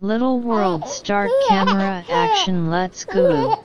Little World oh, start Camera Action Let's Go!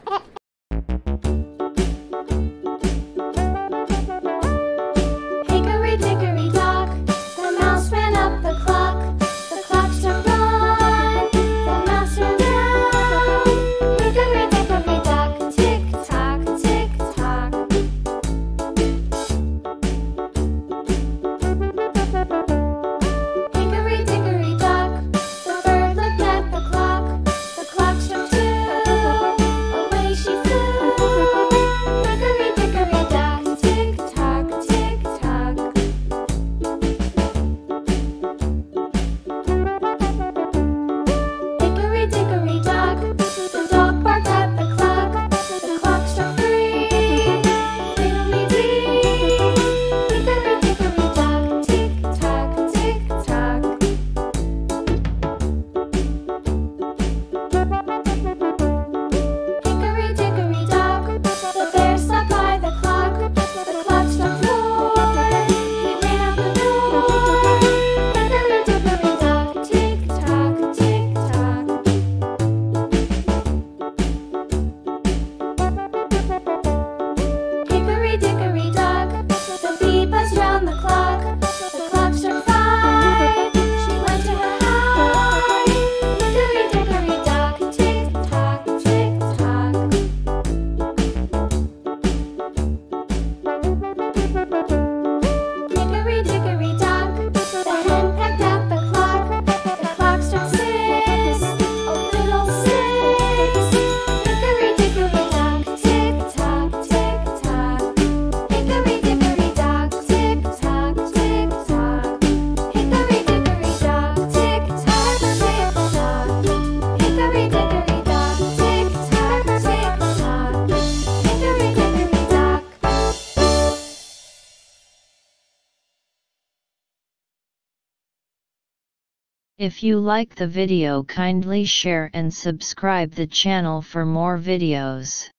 If you like the video kindly share and subscribe the channel for more videos.